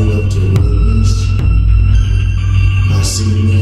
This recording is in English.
Left to witness. I see